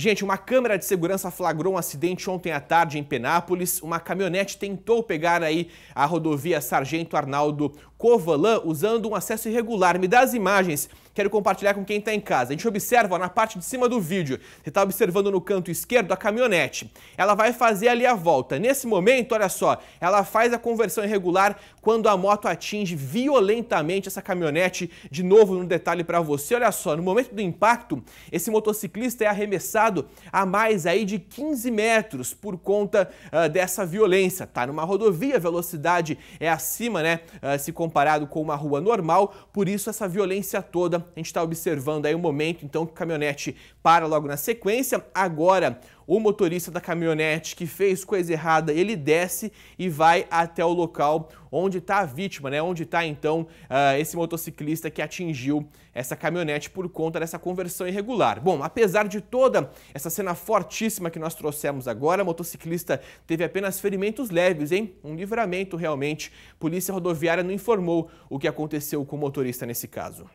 Gente, uma câmera de segurança flagrou um acidente ontem à tarde em Penápolis. Uma caminhonete tentou pegar aí a rodovia Sargento Arnaldo Covalan usando um acesso irregular. Me dá as imagens, quero compartilhar com quem está em casa. A gente observa ó, na parte de cima do vídeo, você está observando no canto esquerdo a caminhonete. Ela vai fazer ali a volta. Nesse momento, olha só, ela faz a conversão irregular quando a moto atinge violentamente essa caminhonete. De novo, no detalhe para você, olha só, no momento do impacto, esse motociclista é arremessado a mais aí de 15 metros por conta uh, dessa violência. Tá numa rodovia, a velocidade é acima, né, uh, se comparado com uma rua normal, por isso essa violência toda. A gente está observando aí o um momento, então, que o caminhonete para logo na sequência. Agora, o motorista da caminhonete que fez coisa errada, ele desce e vai até o local onde está a vítima, né? Onde está então uh, esse motociclista que atingiu essa caminhonete por conta dessa conversão irregular. Bom, apesar de toda essa cena fortíssima que nós trouxemos agora, o motociclista teve apenas ferimentos leves, hein? Um livramento realmente. Polícia Rodoviária não informou o que aconteceu com o motorista nesse caso.